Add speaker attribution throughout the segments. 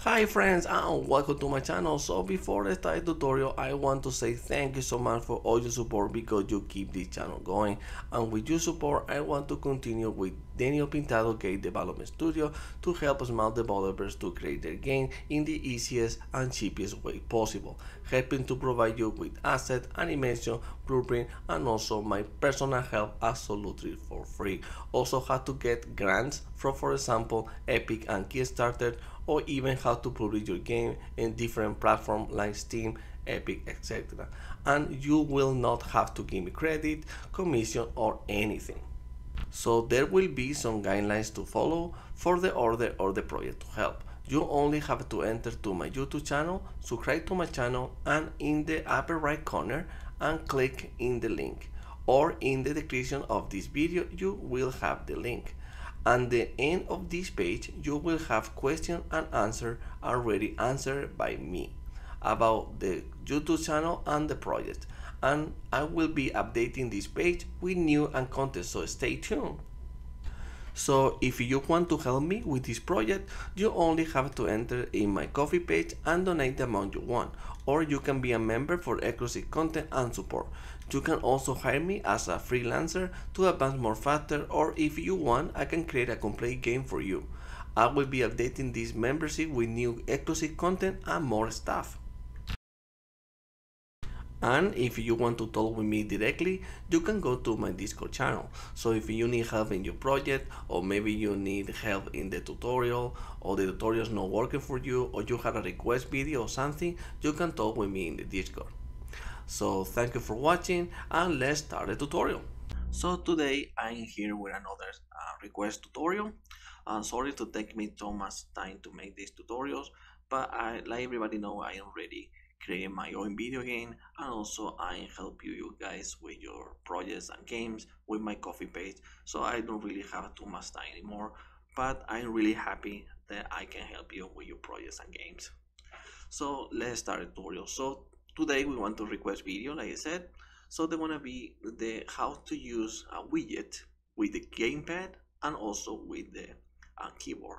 Speaker 1: Hi friends and welcome to my channel. So before I start the tutorial, I want to say thank you so much for all your support because you keep this channel going. And with your support, I want to continue with Daniel Pintado Game Development Studio to help small developers to create their game in the easiest and cheapest way possible, helping to provide you with asset, animation, blueprint, and also my personal help absolutely for free. Also how to get grants from, for example, Epic and Kickstarter, or even how to publish your game in different platforms like Steam, Epic, etc. And you will not have to give me credit, commission, or anything. So there will be some guidelines to follow for the order or the project to help. You only have to enter to my YouTube channel, subscribe to my channel and in the upper right corner and click in the link or in the description of this video you will have the link. At the end of this page you will have question and answer already answered by me about the YouTube channel and the project and I will be updating this page with new and content so stay tuned. So if you want to help me with this project, you only have to enter in my Ko-fi page and donate the amount you want, or you can be a member for exclusive content and support. You can also hire me as a freelancer to advance more faster, or if you want, I can create a complete game for you. I will be updating this membership with new exclusive content and more stuff. And if you want to talk with me directly, you can go to my Discord channel. So if you need help in your project, or maybe you need help in the tutorial, or the tutorial is not working for you, or you have a request video or something, you can talk with me in the Discord. So thank you for watching, and let's start the tutorial. So today I'm here with another uh, request tutorial. I'm sorry to take me so much time to make these tutorials, but I, like everybody know, I am ready create my own video game and also I help you, you guys with your projects and games with my Ko-fi page so I don't really have too much time anymore but I'm really happy that I can help you with your projects and games so let's start the tutorial so today we want to request video like I said. So they want to be the how to use a widget with the gamepad and also with the uh, keyboard.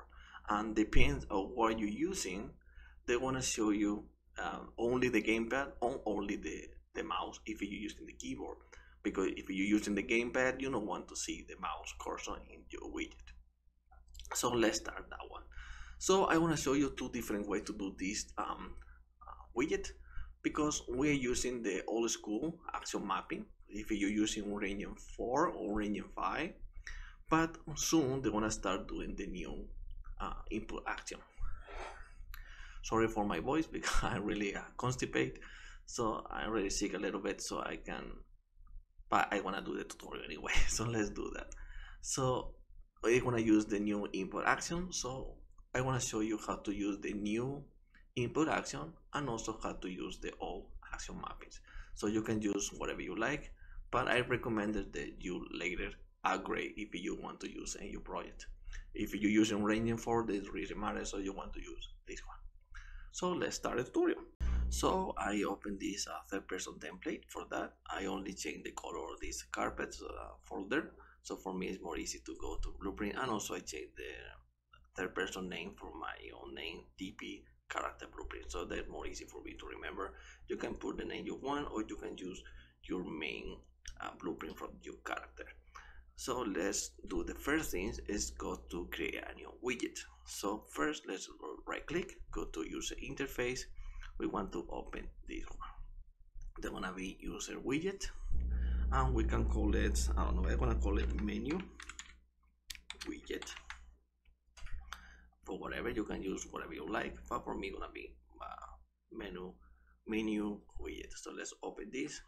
Speaker 1: And depends on what you're using they want to show you um, only the gamepad or only the, the mouse if you're using the keyboard. Because if you're using the gamepad you don't want to see the mouse cursor in your widget. So let's start that one. So I want to show you two different ways to do this um, uh, widget because we're using the old school action mapping. If you're using Engine 4 or Engine 5 but soon they're gonna start doing the new uh, input action sorry for my voice because I really uh, constipate so I'm really sick a little bit so I can but I want to do the tutorial anyway so let's do that. So we're gonna use the new input action so I want to show you how to use the new input action and also how to use the old action mappings so you can use whatever you like but I recommend that you later upgrade if you want to use in your project if you're using Ranging 4 this really matters so you want to use this one so let's start the tutorial. So I open this uh, third person template. For that, I only change the color of this carpet uh, folder. So for me, it's more easy to go to blueprint and also I change the third person name for my own name, DP character blueprint. So that's more easy for me to remember. You can put the name you want or you can use your main uh, blueprint from your character. So let's do the first thing is go to create a new widget. So first let's right click, go to user interface. We want to open this one. They're gonna be user widget and we can call it, I don't know, I'm gonna call it menu widget. For whatever you can use whatever you like, but for me gonna be uh, menu menu widget. So let's open this.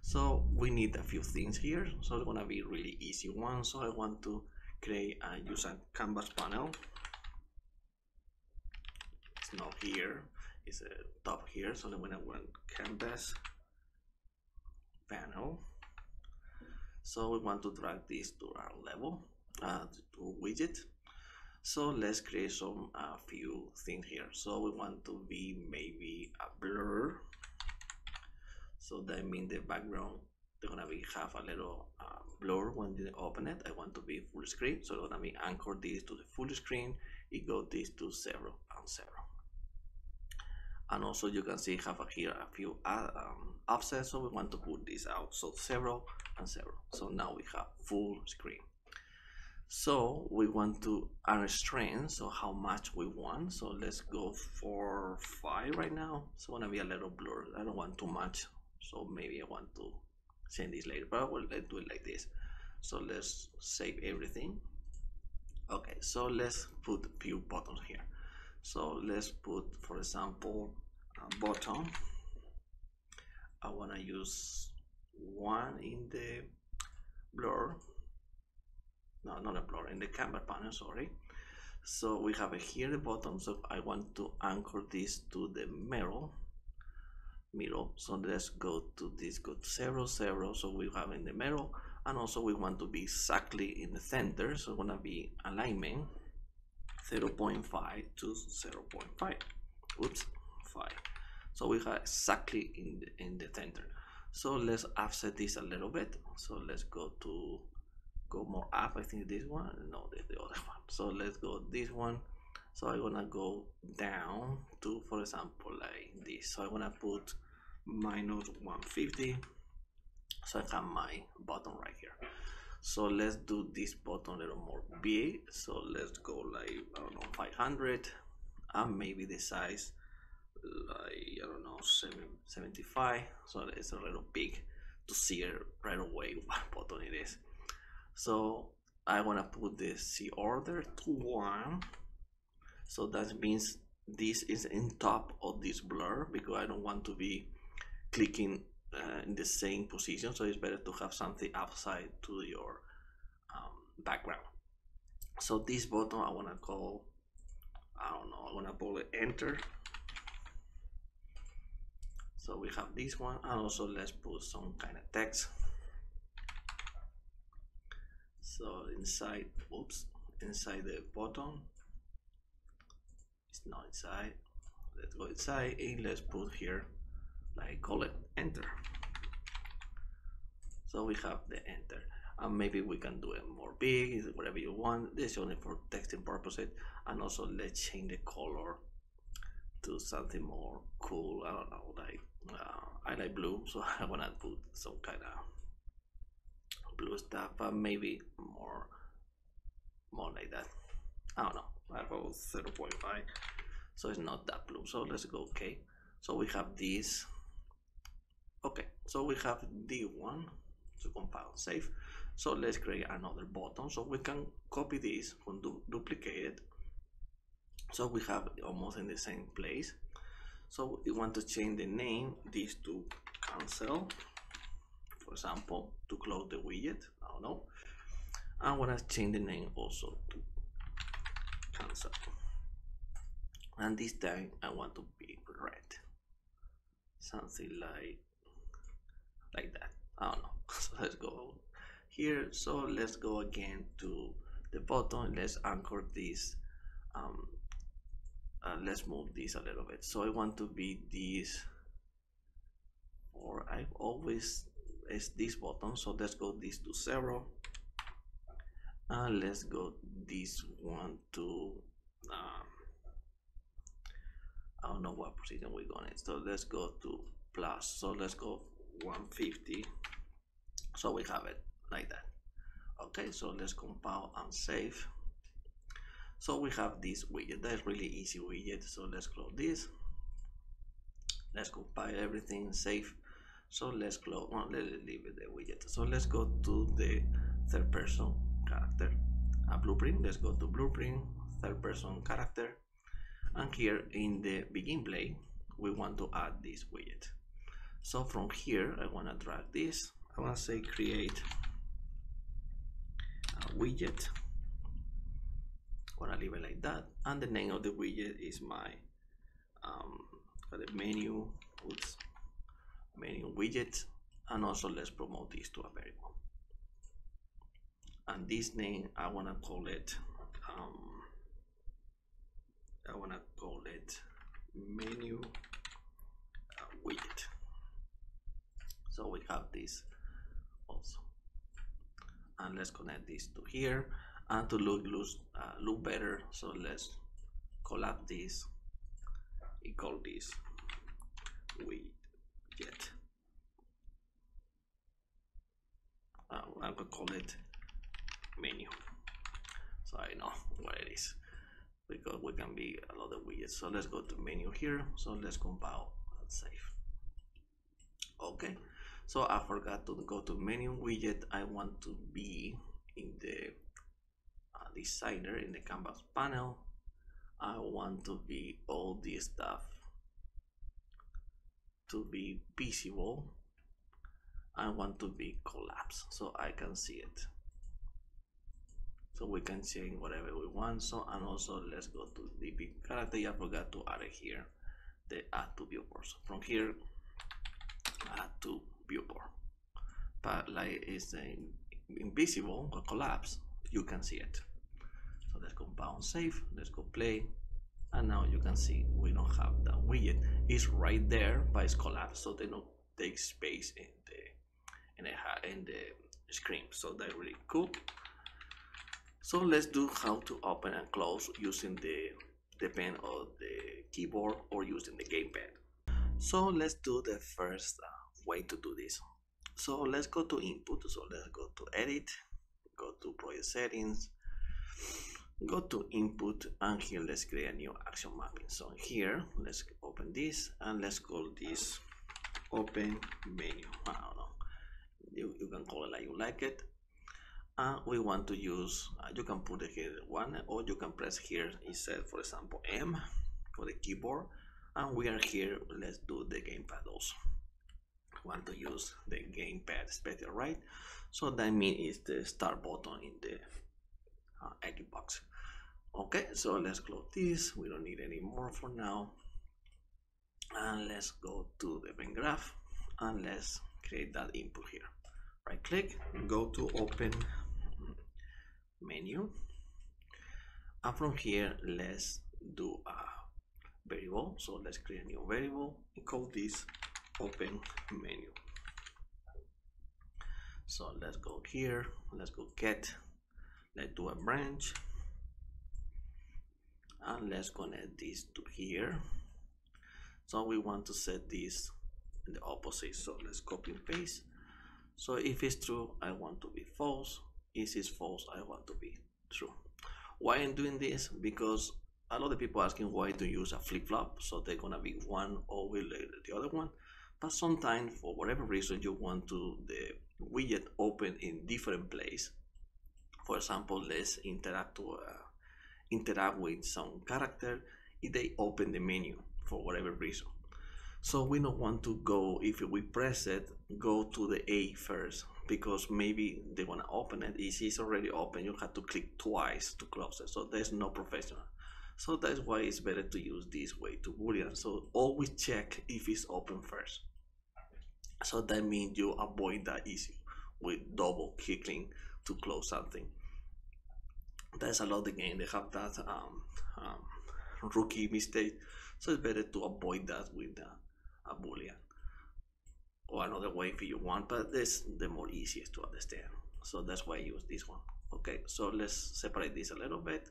Speaker 1: So we need a few things here. So it's gonna be really easy one. So i want to create a use a canvas panel. It's not here. It's a top here. So i'm gonna want canvas panel. So we want to drag this to our level uh, to widget so let's create some a uh, few things here. So we want to be maybe a blur. So that means the background they're gonna be have a little uh, blur when you open it. I want to be full screen so I'm gonna be anchor this to the full screen it go this to zero and and zero. And also you can see have here a few uh, um, offsets so we want to put this out. So zero and zero. So now we have full screen so we want to unrestrain so how much we want. So let's go for five right now. So I want to be a little blurred I don't want too much. So maybe I want to send this later but I will do it like this. So let's save everything. Okay so let's put a few buttons here. So let's put for example a button. I want to use one in the blur no not a blur in the canvas panel sorry. So we have here the bottom so I want to anchor this to the mirror middle so let's go to this go to zero zero so we have in the middle and also we want to be exactly in the center so we're gonna be alignment 0 0.5 to 0 0.5 oops 5 so we have exactly in the, in the center. So let's offset this a little bit. So let's go to go more up I think this one? No the, the other one. So let's go this one. So I'm gonna go down to for example like this. So I'm gonna put minus 150 so I have my button right here. So let's do this button a little more big. So let's go like I don't know 500 and maybe the size like I don't know 7, 75 so it's a little big to see right away what button it is so I want to put the Z order to 1 so that means this is in top of this blur because I don't want to be clicking uh, in the same position. So it's better to have something outside to your um, background. So this button I want to call I don't know I want to call it enter. So we have this one and also let's put some kind of text so inside oops inside the button it's not inside. Let's go inside and let's put here like call it enter. So we have the enter. And maybe we can do it more big whatever you want. This is only for texting purposes. And also let's change the color to something more cool. I don't know like uh, i like blue so i want to put some kind of blue stuff but maybe more more like that i don't know i go 0.5 so it's not that blue so let's go okay. So we have this okay so we have d1 to compile save. So let's create another button so we can copy this and du duplicate it. So we have almost in the same place. So we want to change the name this to cancel for example to close the widget I don't know. I want to change the name also to cancel and this time I want to be red. Something like like that. I don't know. So let's go here. So let's go again to the button. Let's anchor this um, uh, let's move this a little bit. So I want to be this or I've always is this button so let's go this to zero. And let's go this one to um, I don't know what position we're going to so let's go to plus. So let's go 150 so we have it like that. Okay so let's compile and save. So we have this widget. That's really easy widget. So let's close this. Let's compile everything save so let's close well, let's leave the widget so let's go to the third person character. A blueprint let's go to blueprint third person character. And here in the begin play we want to add this widget. So from here I want to drag this. I want to say create a widget. I want to leave it like that. And the name of the widget is my um, the menu. Oops, menu widget and also let's promote this to a variable and this name I want to call it um, I want to call it menu uh, widget. So we have this also. And let's connect this to here. And to look look, uh, look better so let's collapse this call this widget uh, I'm gonna call it menu. So I know what it is. Because we can be a lot of widgets. So let's go to menu here. So let's compile and save. Okay. So I forgot to go to menu widget. I want to be in the uh, designer in the canvas panel. I want to be all this stuff to be visible I want to be collapsed so I can see it. So we can change whatever we want so and also let's go to the big character I forgot to add here the add to viewport. So from here add to viewport. But like it's invisible or collapse you can see it. So let's go bound save let's go play and now you can see we don't have that widget it's right there but it's collapsed so they don't take space in the in the, in the screen so that's really cool so let's do how to open and close using the, the pen or the keyboard or using the gamepad. So let's do the first uh, way to do this. So let's go to input. So let's go to edit, go to project settings, go to input and here let's create a new action mapping. So here let's open this and let's call this open menu. I don't know. You, you can call it like you like it and we want to use uh, you can put it here one or you can press here instead for example M for the keyboard and we are here let's do the gamepad also want to use the gamepad special right so that means it's the start button in the uh, Xbox okay so let's close this. We don't need any more for now. And let's go to the event graph and let's create that input here. Right click go to open menu. And from here let's do a variable. So let's create a new variable and call this open menu. So let's go here. Let's go get. Let's do a branch and let's connect this to here. So we want to set this in the opposite. So let's copy and paste. So if it's true I want to be false. If it's false I want to be true. Why I'm doing this? Because a lot of people asking why to use a flip-flop? So they're gonna be one over the other one. But sometimes for whatever reason you want to the widget open in different place. For example let's interact to uh, interact with some character if they open the menu for whatever reason. So we don't want to go if we press it go to the a first because maybe they want to open it. If it's already open you have to click twice to close it. So there's no professional. So that's why it's better to use this way to boolean. So always check if it's open first. So that means you avoid that issue with double clicking to close something there's a lot of the game. They have that um, um, rookie mistake. So it's better to avoid that with uh, a boolean or another way if you want but this the more easiest to understand. So that's why I use this one. Okay so let's separate this a little bit.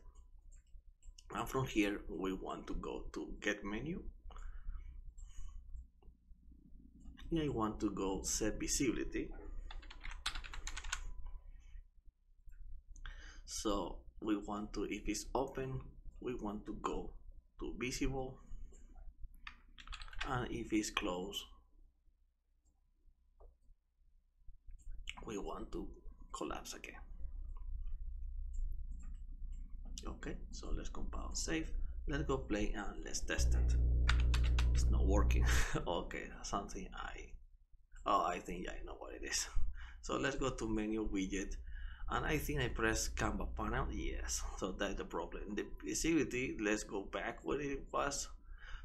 Speaker 1: And from here we want to go to get menu. I want to go set visibility. So we want to if it's open we want to go to visible. And if it's closed we want to collapse again. Okay so let's compile save. Let's go play and let's test it. It's not working. Okay something I oh I think I know what it is. So let's go to menu widget and I think I press canvas panel yes so that's the problem. The visibility let's go back where it was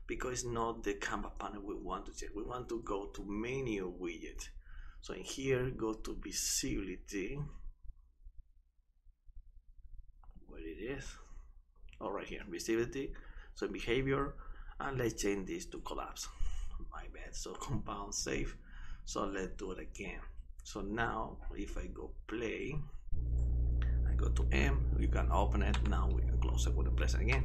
Speaker 1: because it's not the canvas panel we want to check. We want to go to menu widget. So in here go to visibility. Where it is. All oh, right here visibility. So behavior and let's change this to collapse. My bad. So compound save. So let's do it again. So now if I go play go to M you can open it now we can close it with the press again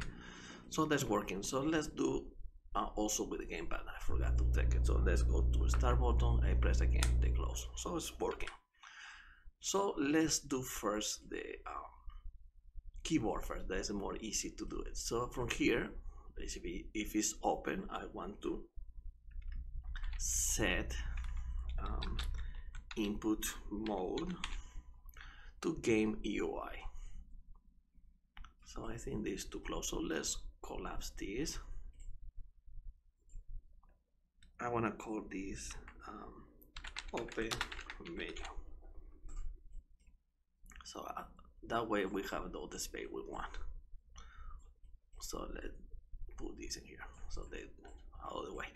Speaker 1: so that's working so let's do uh, also with the gamepad. I forgot to take it. So let's go to start button. I press again the close. So it's working. So let's do first the um, keyboard first. That is more easy to do it. So from here, basically, if it's open, I want to set um, input mode to game UI. So I think this is too close. So let's collapse this. I want to call this um, open menu. So uh, that way we have all the space we want. So let's put this in here. So they out of the way.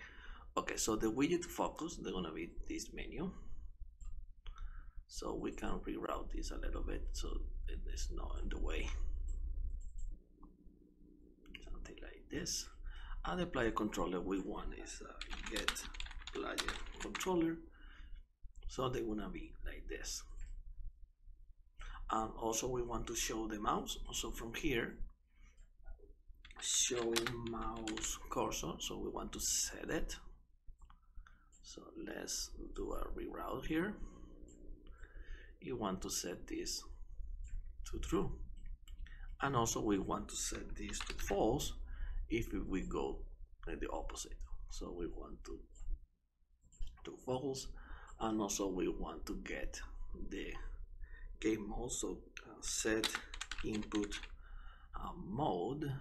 Speaker 1: Okay, so the widget focus, they're gonna be this menu. So we can reroute this a little bit so it is not in the way. Something like this. And the player controller we want is uh, get player controller. So they're gonna be like this. And also we want to show the mouse. So from here, show mouse cursor. So we want to set it so let's do a reroute here you want to set this to true. And also we want to set this to false if we go the opposite. So we want to to false. And also we want to get the game also uh, set input uh, mode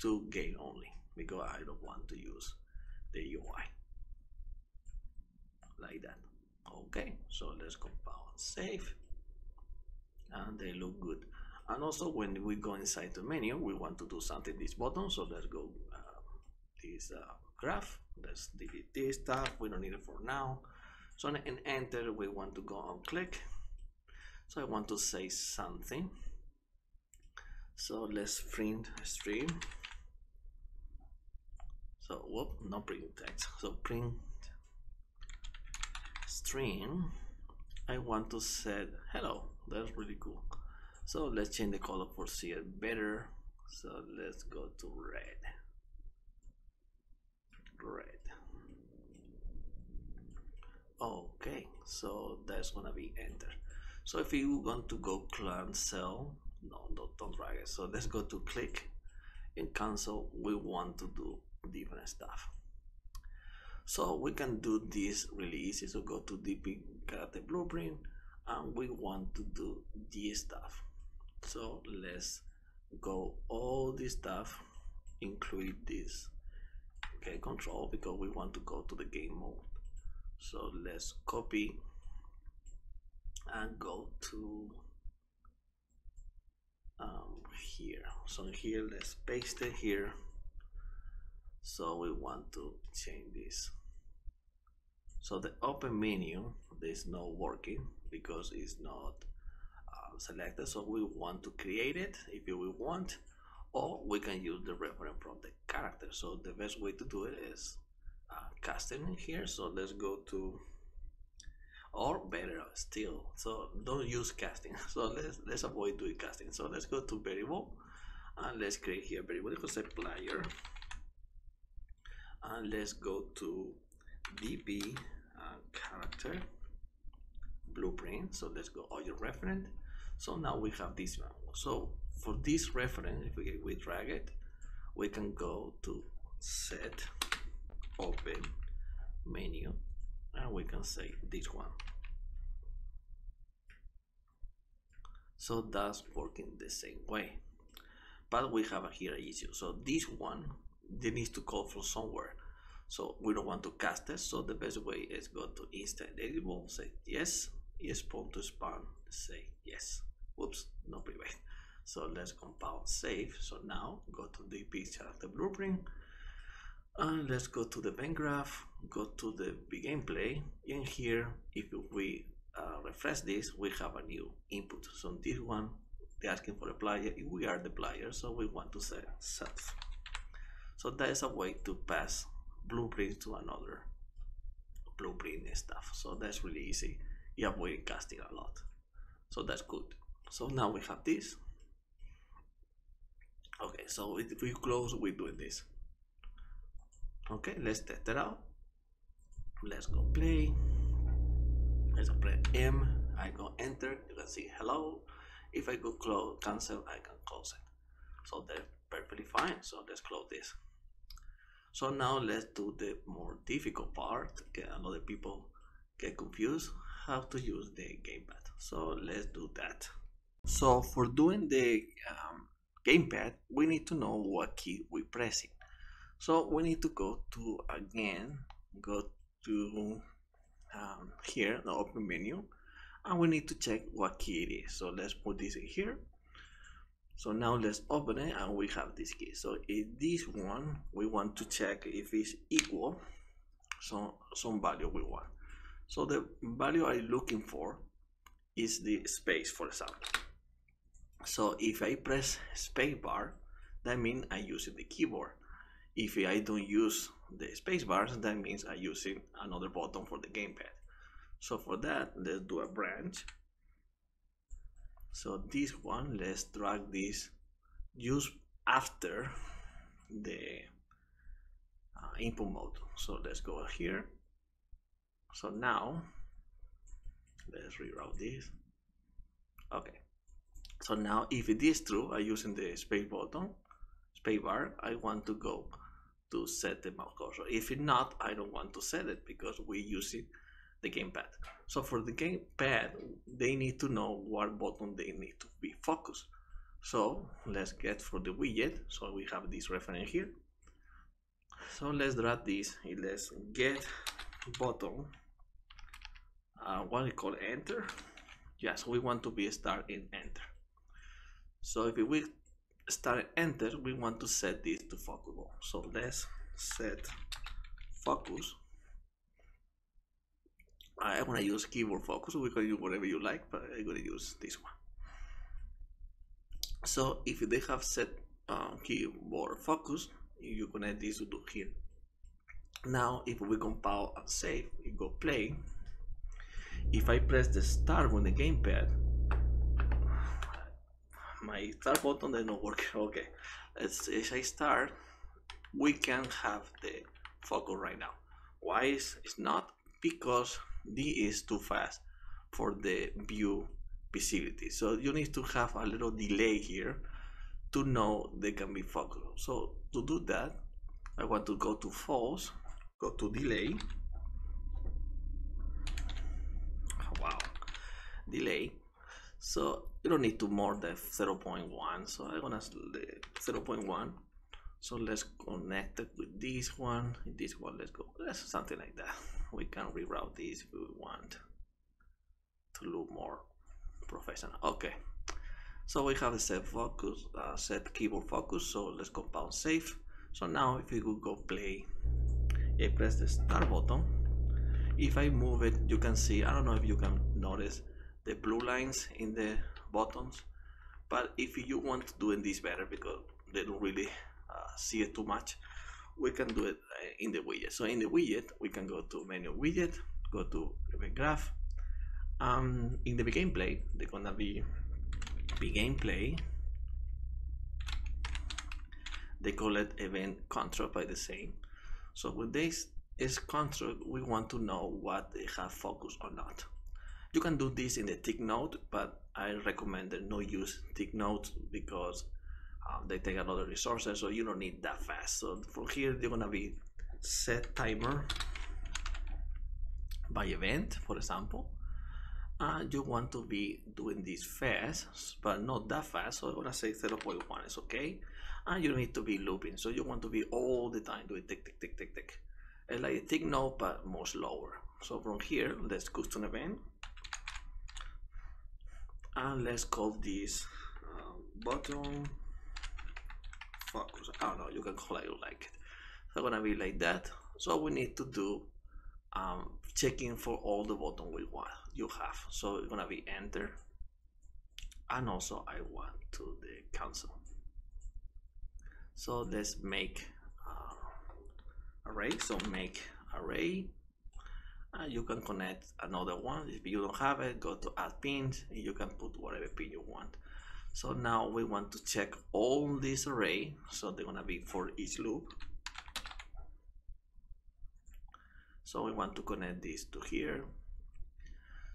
Speaker 1: to game only because I don't want to use the UI like that okay so let's and save. And they look good. And also when we go inside the menu we want to do something this button so let's go uh, this uh, graph. Let's delete this stuff. We don't need it for now. So in enter we want to go on click. So I want to say something. So let's print string. So whoop not print text. So print string I want to set hello that's really cool. So let's change the color for see it better. So let's go to red. Red. Okay so that's gonna be enter. So if you want to go clan cell, no don't, don't drag it. So let's go to click. And cancel we want to do different stuff so we can do this really easy. So go to dp character blueprint and we want to do this stuff. So let's go all this stuff include this. Okay control because we want to go to the game mode. So let's copy and go to um, here. So here let's paste it here so we want to change this. So the open menu is not working because it's not uh, selected. So we want to create it if we want or we can use the reference from the character. So the best way to do it is uh, casting here. So let's go to or better still. So don't use casting. So let's let's avoid doing casting. So let's go to variable and let's create here variable equals say player and let's go to dp uh, character blueprint. So let's go all your reference. So now we have this one. So for this reference if we, we drag it we can go to set open menu and we can say this one. So that's working the same way. But we have a here issue. So this one they need to call from somewhere. So we don't want to cast it so the best way is go to instance. Editable say yes spawn to spawn, say yes. Whoops no private so let's compile save. So now go to the picture of the blueprint and let's go to the event graph go to the gameplay in here if we uh, refresh this we have a new input. So this one they're asking for a player we are the player so we want to say self so that is a way to pass blueprint to another blueprint and stuff. So that's really easy. You avoid casting a lot. So that's good. So now we have this. Okay so if we close we're doing this. Okay okay let's test it out. Let's go play. Let's press M. I go enter. You can see hello. If I go close cancel I can close it. So that's perfectly fine. So let's close this so now let's do the more difficult part a lot of people get confused how to use the gamepad. So let's do that. So for doing the um, gamepad we need to know what key we're pressing so we need to go to again go to um, here the open menu and we need to check what key it is. So let's put this in here so now let's open it and we have this key so if this one we want to check if it's equal so some value we want so the value i'm looking for is the space for example so if i press spacebar that means i'm using the keyboard if I don't use the space bars, that means I'm using another button for the gamepad. So for that, let's do a branch. So this one, let's drag this just after the uh, input mode. So let's go here. So now, let's reroute this. Okay. So now if it is true, I'm using the space button, space bar, I want to go to set the mouse cursor. If it not, I don't want to set it because we're using the gamepad. So for the gamepad, they need to know what button they need to be focused. So let's get for the widget. So we have this reference here. So let's drag this. Let's get button. Uh, what we call enter. Yes, we want to be start in enter. So if we start enter we want to set this to focus so let's set focus I want to use keyboard focus we can use whatever you like but I'm to use this one. So if they have set uh, keyboard focus you connect this to here. Now if we compile and save we go play. If I press the start on the gamepad my start button did not work. Okay as, as I start we can have the focus right now. Why is it's not? Because D is too fast for the view visibility. So you need to have a little delay here to know they can be focused so to do that I want to go to false go to delay. Wow delay. So you don't need to more than 0.1 so i'm gonna 0.1 so let's connect it with this one this one let's go let's something like that we can reroute this if we want to look more professional. Okay. So we have a set focus uh, set keyboard focus so let's compound save. So now if we could go play I press the start button. If I move it you can see I don't know if you can notice the blue lines in the buttons but if you want to do this better because they don't really uh, see it too much we can do it uh, in the widget. So in the widget we can go to menu widget go to event graph um, in the gameplay they're gonna be gameplay. They call it event control by the same. So with this is control we want to know what they have focus or not. You can do this in the tick node, but I recommend that no use tick nodes because um, they take a lot of resources, so you don't need that fast. So for here, they're gonna be set timer by event, for example. And you want to be doing this fast, but not that fast. So I'm gonna say 0.1 is okay. And you need to be looping, so you want to be all the time doing tick, tick, tick, tick, tick. It's like a tick node, but more slower. So from here, let's custom event and let's call this uh, button focus I don't know you can call it you like it. So gonna be like that. So we need to do um, checking for all the button we want you have. So it's gonna be enter and also I want to the cancel. So let's make uh, array. So make array and you can connect another one. If you don't have it go to add pins and you can put whatever pin you want so now we want to check all this array. So they're gonna be for each loop. So we want to connect this to here.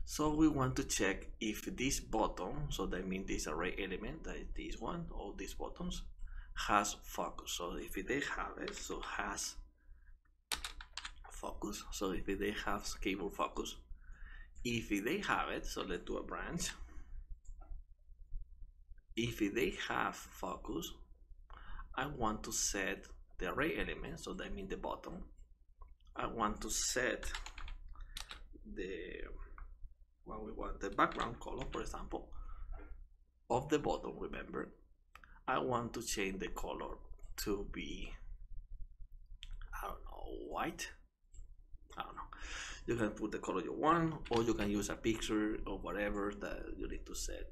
Speaker 1: So we want to check if this button so that means this array element that is this one all these buttons has focus. So if they have it so has focus. So if they have keyboard focus. If they have it so let's do a branch if they have focus I want to set the array element so that means the bottom. I want to set the what we want the background color for example of the bottom remember? I want to change the color to be I don't know white. I don't know. You can put the color you want or you can use a picture or whatever that you need to set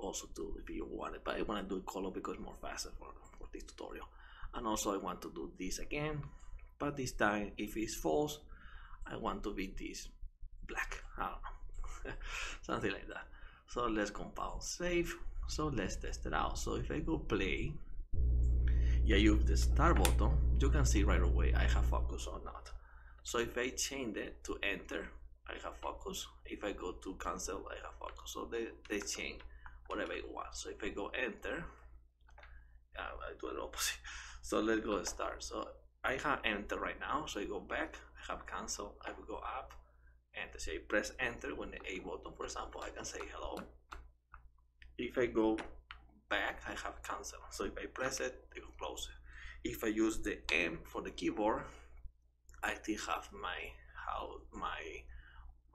Speaker 1: also do if you want it but I want to do color because more faster for, for this tutorial. And also I want to do this again but this time if it's false I want to be this black. I don't know. Something like that. So let's compile save. So let's test it out. So if I go play yeah you have the start button you can see right away I have focus or not. So if I change it to enter I have focus. If I go to cancel I have focus. So they, they change whatever you want so if I go enter I do the opposite so let's go start. So I have enter right now. So I go back I have cancel I will go up and say press enter when the A button for example I can say hello. If I go back I have cancel. So if I press it it will close. It if I use the M for the keyboard I still have my how my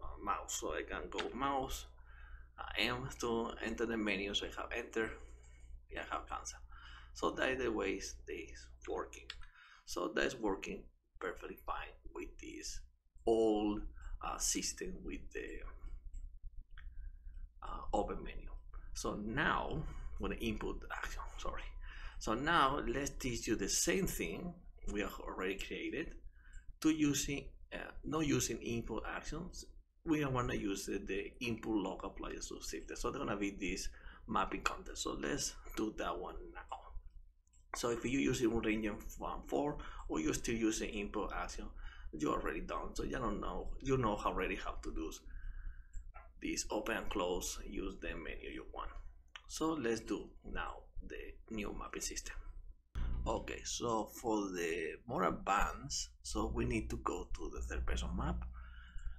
Speaker 1: uh, mouse. So I can go mouse uh, am to enter the menu so I have enter I have cancel. So that is the way this working. So that's working perfectly fine with this old uh, system with the uh, open menu. So now when the input action sorry. So now let's teach you the same thing we have already created to using uh, not using input actions we want to use the, input log applied to shifter so they're gonna be this mapping context so let's do that one now so if you're using Unreal Engine 4 or you're still using input action, you're already done. So you don't know, you know already how to do this open and close, use the menu you want. So let's do now the new mapping system. Okay, so for the more advanced, so we need to go to the third person map.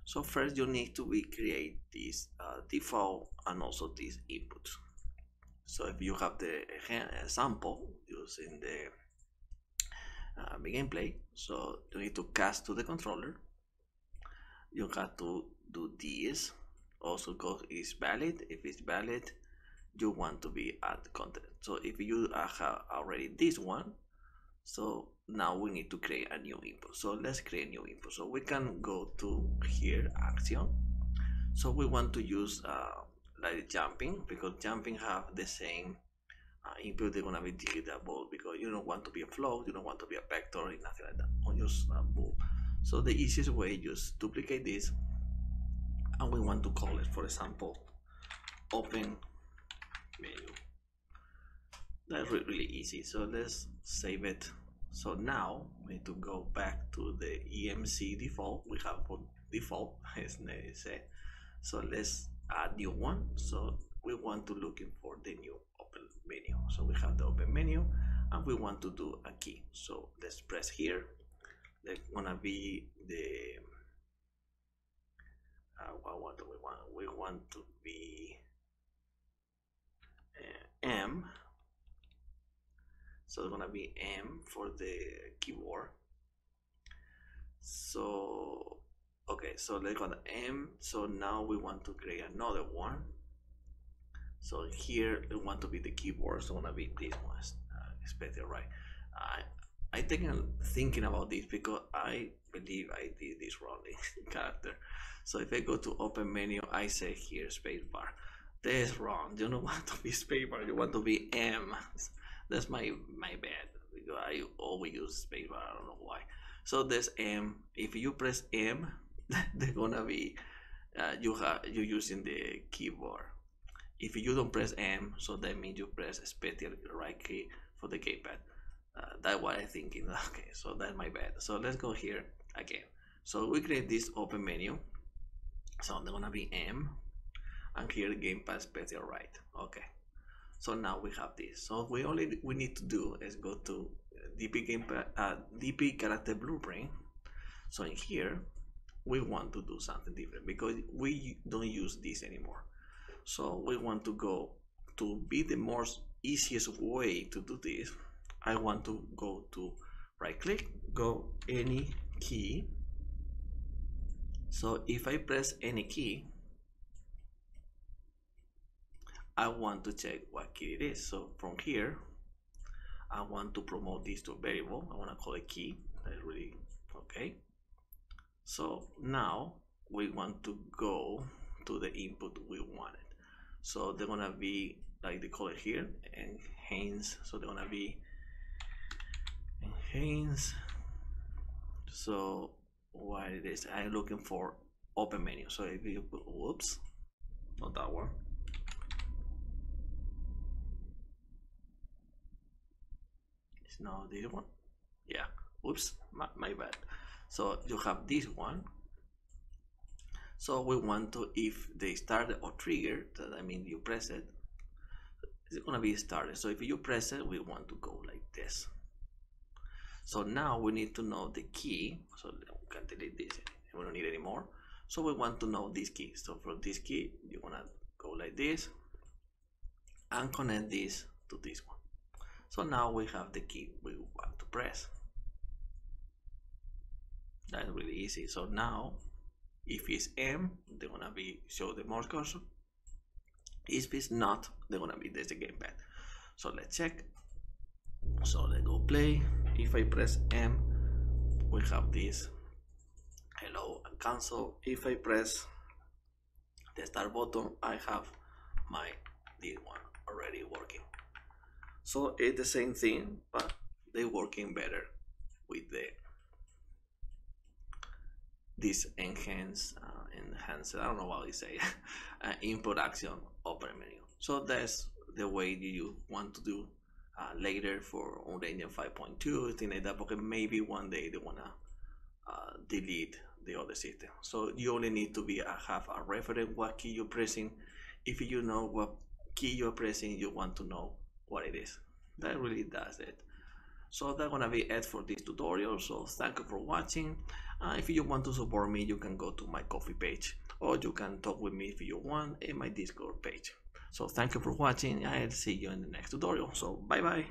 Speaker 1: So first you need to be create this uh, default and also this input. So if you have the example using the uh, gameplay, so you need to cast to the controller. You have to do this. Also, go is valid. If it's valid, you want to be add content. So if you have already this one, so now we need to create a new input. So let's create a new input. So we can go to here action. So we want to use uh, like jumping because jumping have the same uh, input. They're gonna be digitable because you don't want to be a float you don't want to be a vector nothing like that. On a bool so the easiest way just duplicate this. And we want to call it for example open menu. That's really easy. So let's save it so now we need to go back to the IMC default. We have default as they say so let's add new one. So we want to looking for the new open menu. So we have the open menu and we want to do a key. So let's press here. That's gonna be the uh, what, do we want? We want to be uh, M so it's gonna be M for the keyboard. So okay so let's go to m. So now we want to create another one. So here we want to be the keyboard so gonna be this one uh, special right? I i think i'm thinking about this because i believe i did this wrong in character. So if i go to open menu i say here spacebar. That's wrong. You don't want to be spacebar you want to be m that's my my bad i always use spacebar i don't know why so this m if you press m they're gonna be uh, you have you using the keyboard if you don't press M so that means you press special right key for the gamepad uh, that's what I'm thinking. okay so that's my bad so let's go here again So we create this open menu. So they're gonna be M and here gamepad special right. Okay. So now we have this. So we only we need to do is go to DP gamepad uh, DP character blueprint. So in here we want to do something different because we don't use this anymore. So we want to go to be the most easiest way to do this. I want to go to right click, go any key. So if I press any key, I want to check what key it is. So from here, I want to promote this to a variable. I want to call it key. That's really okay. So now we want to go to the input we wanted. So they're gonna be like they call it here, enhance. So they're gonna be enhance. So what it is, I'm looking for open menu. So if you put, whoops, not that one. Not this one. Yeah, oops my, my bad. So you have this one. So we want to, if they start or trigger, that I mean you press it, it's gonna be started. So if you press it, we want to go like this. So now we need to know the key. So we can delete this. We don't need anymore. So we want to know this key. So for this key, you wanna go like this and connect this to this one. So now we have the key we want to press. That's really easy. So now, if it's M, they're gonna be show the mouse cursor. If it's not, they're gonna be there's the gamepad. So let's check. So let's go play. If I press M, we have this hello and cancel. If I press the start button, I have my this one already working. So it's the same thing, but they're working better with the this enhance uh, I don't know what we say uh, in production open menu. So that's the way you want to do uh, later for Unreal Engine 5.2 thing like that. Because maybe one day they wanna uh, delete the other system. So you only need to be uh, have a reference what key you're pressing. If you know what key you're pressing, you want to know what it is. That really does it. So that's gonna be it for this tutorial. So thank you for watching. Uh, if you want to support me, you can go to my Ko-fi page or you can talk with me if you want in my Discord page. So thank you for watching. I'll see you in the next tutorial. So bye bye.